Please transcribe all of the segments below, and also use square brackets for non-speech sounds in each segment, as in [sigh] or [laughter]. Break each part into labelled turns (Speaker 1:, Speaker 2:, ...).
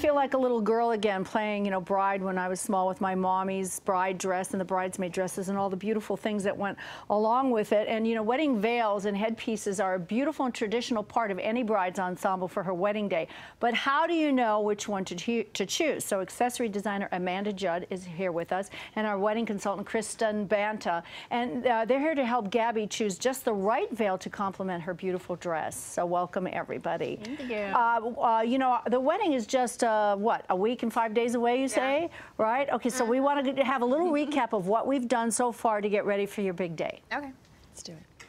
Speaker 1: feel like a little girl again playing, you know, bride when I was small with my mommy's bride dress and the bridesmaid dresses and all the beautiful things that went along with it. And, you know, wedding veils and headpieces are a beautiful and traditional part of any bride's ensemble for her wedding day. But how do you know which one to, to choose? So accessory designer Amanda Judd is here with us and our wedding consultant Kristin Banta. And uh, they're here to help Gaby choose just the right veil to complement her beautiful dress. So welcome everybody.
Speaker 2: Thank you.
Speaker 1: Uh, uh, you know, the wedding is just, uh, what, a week and five days away, you say? Right? Okay, so we want to have a little recap of what we've done so far to get ready for your big day.
Speaker 2: Okay.
Speaker 3: Let's do it.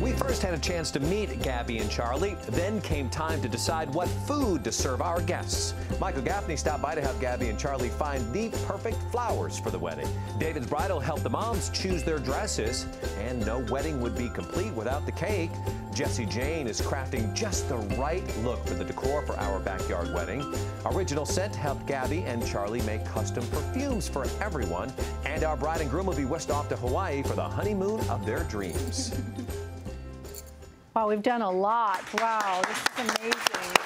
Speaker 4: We first had a chance to meet Gaby and Charlie, then came time to decide what food to serve our guests. Michael Gaffney stopped by to help Gaby and Charlie find the perfect flowers for the wedding. David's Bridal helped the moms choose their dresses, and no wedding would be complete without the cake. Jesse Jane is crafting just the right look for the decor for our backyard wedding. Original Scent helped Gaby and Charlie make custom perfumes for everyone, and our bride and groom will be whisked off to Hawaii for the honeymoon of their dreams. [laughs]
Speaker 1: Wow, we've done a lot. Wow, this is amazing.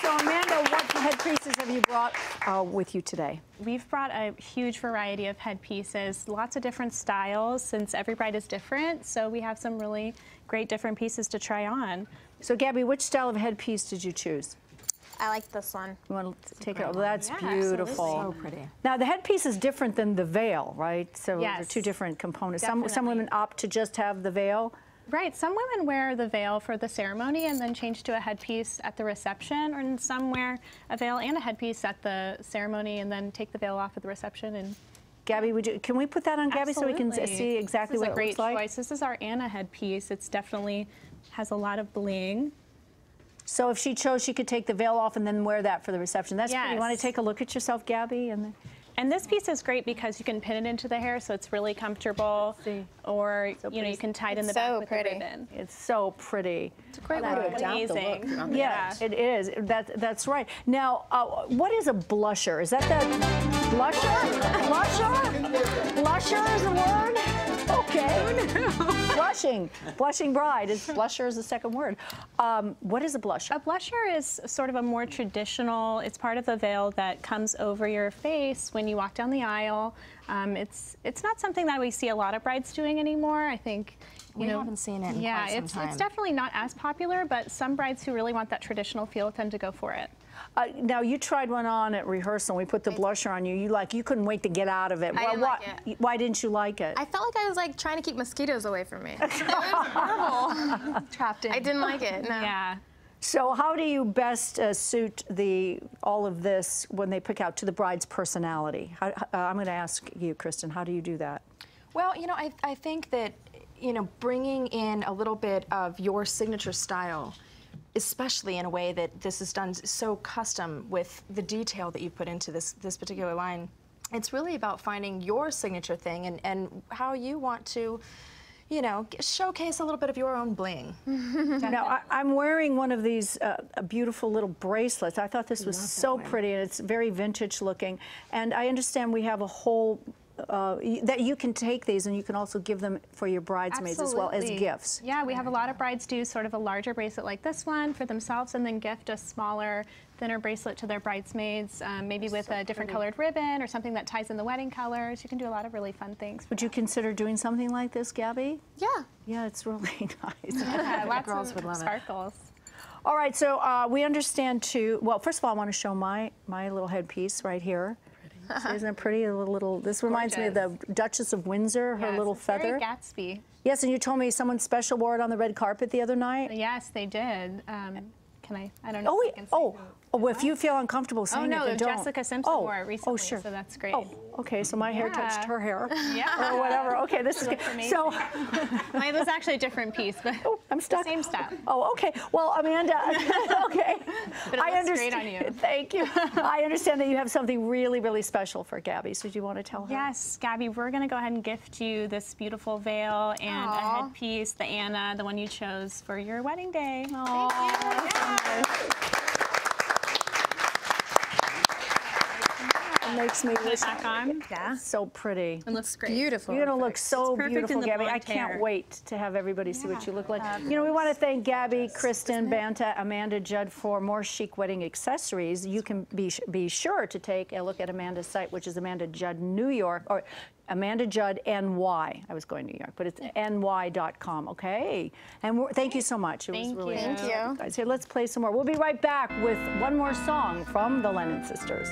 Speaker 1: So, Amanda, what headpieces have you brought uh, with you today?
Speaker 2: We've brought a huge variety of headpieces, lots of different styles since every bride is different. So we have some really great different pieces to try on.
Speaker 1: So, Gaby, which style of headpiece did you choose?
Speaker 5: I like this one.
Speaker 1: You want to take it? Oh, that's
Speaker 2: Yeah,
Speaker 1: beautiful.
Speaker 3: So pretty.
Speaker 1: Now the headpiece is different than the veil, right? So they're two different components. Some some women opt to just have the veil.
Speaker 2: Right, some women wear the veil for the ceremony and then change to a headpiece at the reception, or some wear a veil and a headpiece at the ceremony and then take the veil off at the reception. And
Speaker 1: Gaby, would you? Can we put that on Gaby so we can
Speaker 2: Absolutely.
Speaker 1: see exactly
Speaker 2: this is
Speaker 1: what
Speaker 2: a
Speaker 1: it
Speaker 2: great
Speaker 1: looks like?
Speaker 2: choice. This is our Anna headpiece. It's definitely has a lot of bling.
Speaker 1: So if she chose, she could take the veil off and then wear that for the reception. That's pretty. You want to take a look at yourself, Gaby? And
Speaker 2: And this piece is great because you can pin it into the hair, so it's really comfortable. Or
Speaker 1: So
Speaker 2: you know, you can tie it in the
Speaker 5: It's
Speaker 2: back
Speaker 5: so
Speaker 2: with
Speaker 5: pretty.
Speaker 2: the ribbon.
Speaker 1: it's so pretty.
Speaker 3: It's a great way to adapt the look.
Speaker 2: amazing.
Speaker 3: the
Speaker 1: Yeah, it is. That, that's right. Now, uh, what is a blusher? Is that that blusher? blusher? Blusher is a word? Okay. [laughs] Blushing. Blushing bride. Is blusher is the second word. Um, what is a blusher?
Speaker 2: A blusher is sort of a more traditional, it's part of the veil that comes over your face when you walk down the aisle. Um, it's, it's not something that we see a lot of brides doing anymore. I think, you
Speaker 3: We
Speaker 2: know,
Speaker 3: haven't seen it in
Speaker 2: yeah,
Speaker 3: quite some
Speaker 2: it's,
Speaker 3: time.
Speaker 2: it's definitely not as popular, but some brides who really want that traditional feel tend to go for it.
Speaker 1: Uh, now you tried one on at rehearsal. We put the blusher on you. You like you couldn't wait to get out of it.
Speaker 5: I didn't
Speaker 1: why,
Speaker 5: like it.
Speaker 1: why didn't you like it?
Speaker 5: I felt like I was like trying to keep mosquitoes away from me. [laughs] It was horrible. [laughs]
Speaker 3: Trapped in.
Speaker 5: I didn't like it. No.
Speaker 2: Yeah.
Speaker 1: So how do you best uh, suit the all of this when they pick out to the bride's personality? How, uh, I'm going to ask you, Kristin. How do you do that?
Speaker 3: Well, you know, I, I think that, you know, bringing in a little bit of your signature style, especially in a way that this is done so custom with the detail that you put into this, this particular line, it's really about finding your signature thing and, and how you want to, you know, showcase a little bit of your own bling. [laughs]
Speaker 1: Now, I, I'm wearing one of these uh, beautiful little bracelets. I thought this was so pretty, and it's very vintage looking. And I understand we have a whole uh, that you can take these and you can also give them for your bridesmaids as well as gifts.
Speaker 2: Yeah, we have a lot of brides do sort of a larger bracelet like this one for themselves and then gift a smaller, thinner bracelet to their bridesmaids, um, maybe with a different colored ribbon or something that ties in the wedding colors. You can do a lot of really fun things.
Speaker 1: Would you consider doing something like this, Gaby?
Speaker 5: Yeah.
Speaker 1: Yeah, it's really [laughs] nice.
Speaker 2: Yeah, [laughs] lots
Speaker 3: girls
Speaker 2: of
Speaker 3: would love it.
Speaker 2: sparkles.
Speaker 1: All right, so uh, we understand too. Well, first of all, I want to show my my little headpiece right here. Isn't it [laughs] pretty? A little, little. This reminds me of the Duchess of Windsor. Her
Speaker 2: Yes,
Speaker 1: little
Speaker 2: it's very
Speaker 1: feather.
Speaker 2: Gatsby.
Speaker 1: Yes, and you told me someone special wore it on the red carpet the other night.
Speaker 2: Yes, they did. Um, can I? I don't know.
Speaker 1: Oh,
Speaker 2: if I
Speaker 1: wait.
Speaker 2: can say
Speaker 1: Oh,
Speaker 2: who.
Speaker 1: oh, if you feel uncomfortable
Speaker 2: Oh
Speaker 1: saying
Speaker 2: no,
Speaker 1: it, then.
Speaker 2: Jessica Simpson
Speaker 1: oh,
Speaker 2: wore oh, it recently,
Speaker 1: Oh, sure.
Speaker 2: so that's great.
Speaker 1: Oh, okay. So my hair touched her hair. [laughs]
Speaker 2: Yeah. [laughs]
Speaker 1: Or whatever. Okay, this is good.
Speaker 2: looks
Speaker 1: So, [laughs]
Speaker 2: Mine was actually a different piece, but
Speaker 1: oh, I'm stuck.
Speaker 2: same stuff.
Speaker 1: Oh, okay. Well, Amanda, okay.
Speaker 2: But it
Speaker 1: I understand.
Speaker 2: on you.
Speaker 1: Thank you. I understand that you have something really, really special for Gaby. So do you want to tell her?
Speaker 2: Yes, Gaby, we're going to go ahead and gift you this beautiful veil and a headpiece, the Anna, the one you chose for your wedding day.
Speaker 1: Makes me wish.
Speaker 2: Back on.
Speaker 6: Yeah.
Speaker 1: So pretty.
Speaker 5: It looks great.
Speaker 6: Beautiful.
Speaker 1: You're gonna look so beautiful, Gaby. I can't
Speaker 6: hair.
Speaker 1: wait to have everybody see what you look like. You know, we want to thank Gaby, Kristin, Banta, Amanda Judd for more chic wedding accessories. You can be be sure to take a look at Amanda's site, which is Amanda Judd New York or Amanda Judd NY. I was going to New York, but it's ny.com. Okay, and we're, thank you so much. It
Speaker 2: Thank
Speaker 1: was really
Speaker 2: you.
Speaker 5: Thank you.
Speaker 1: Guys, here, let's play some more. We'll be right back with one more song from the Lennon Sisters.